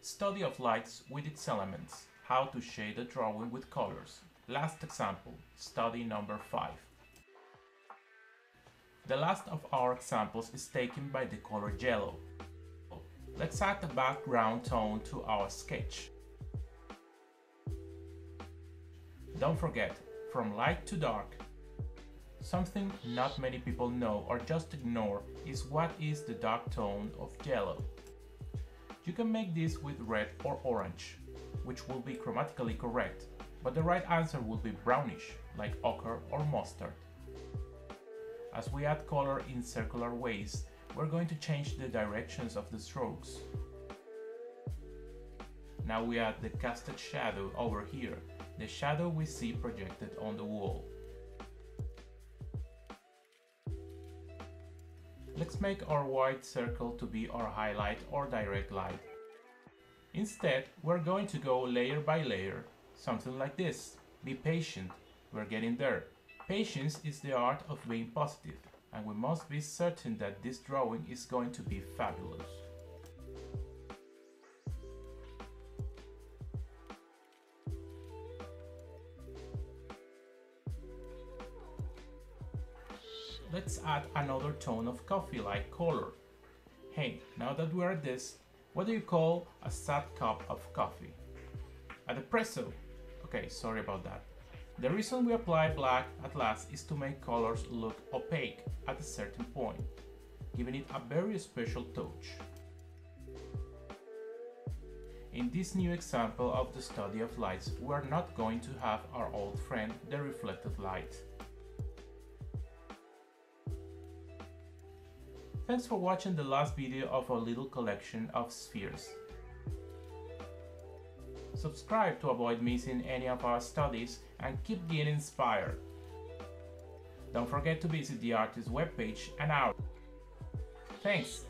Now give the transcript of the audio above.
Study of lights with its elements. How to shade a drawing with colors. Last example, study number 5. The last of our examples is taken by the color yellow. Let's add a background tone to our sketch. Don't forget, from light to dark. Something not many people know or just ignore is what is the dark tone of yellow. You can make this with red or orange, which will be chromatically correct, but the right answer would be brownish, like ochre or mustard. As we add color in circular ways, we're going to change the directions of the strokes. Now we add the casted shadow over here, the shadow we see projected on the wall. Let's make our white circle to be our highlight or direct light. Instead, we're going to go layer by layer, something like this. Be patient, we're getting there. Patience is the art of being positive, and we must be certain that this drawing is going to be fabulous. Let's add another tone of coffee-like color. Hey, now that we're at this, what do you call a sad cup of coffee? A depresso. Okay, sorry about that. The reason we apply black at last is to make colors look opaque at a certain point, giving it a very special touch. In this new example of the study of lights, we are not going to have our old friend, the reflected light. Thanks for watching the last video of our little collection of spheres. Subscribe to avoid missing any of our studies and keep getting inspired. Don't forget to visit the artist's webpage and our. Thanks!